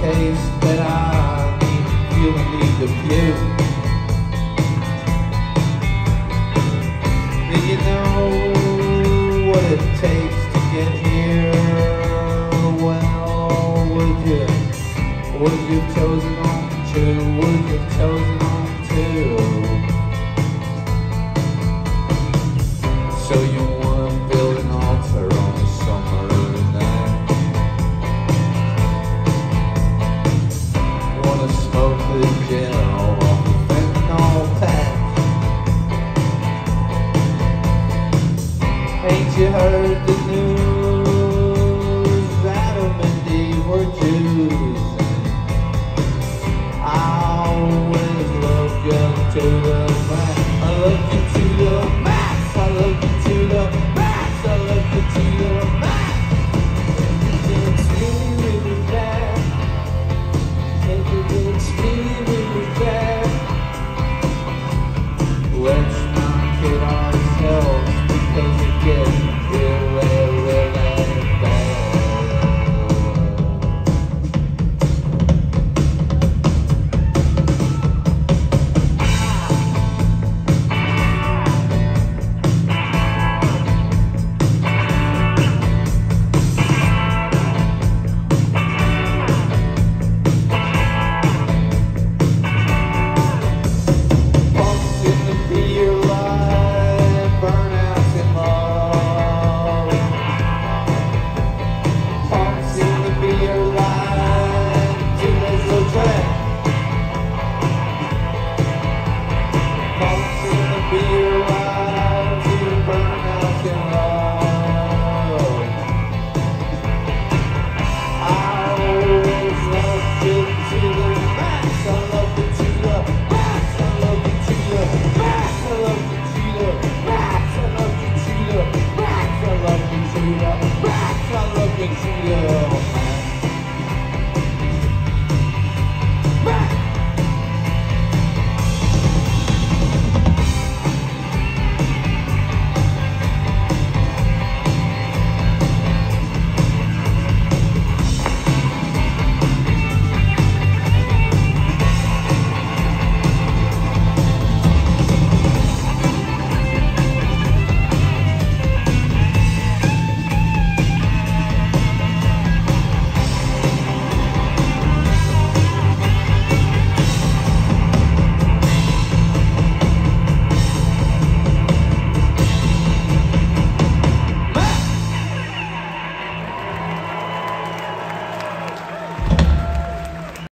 taste that I need feel the need of you Do you know what it takes to get here? Well, would you, would you have chosen on to, would you have chosen Ain't you heard the news? words love.